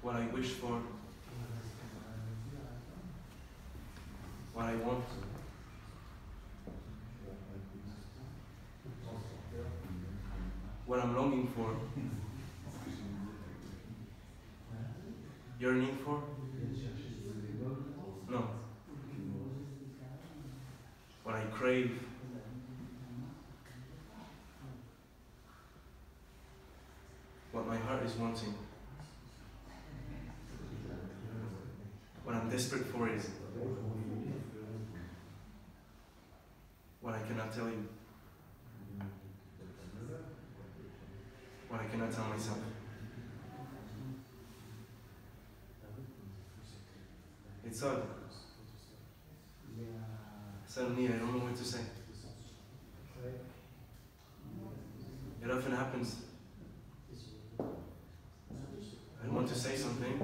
What I wish for. What I want. What I'm longing for. Yearning for? No. What I crave. What my heart is wanting. What I'm desperate for is what I cannot tell you. What I cannot tell myself. It's odd. Suddenly, I don't know what to say. It often happens. I want to say something,